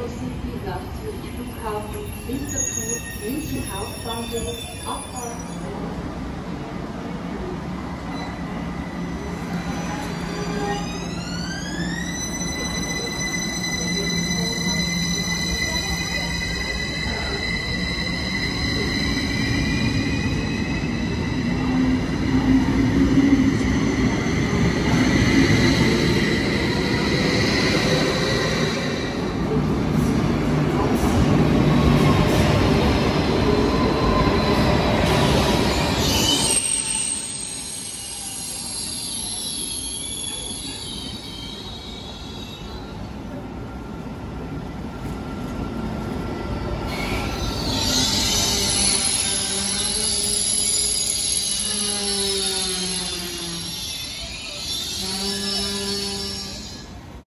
University love to improve how we support mental health of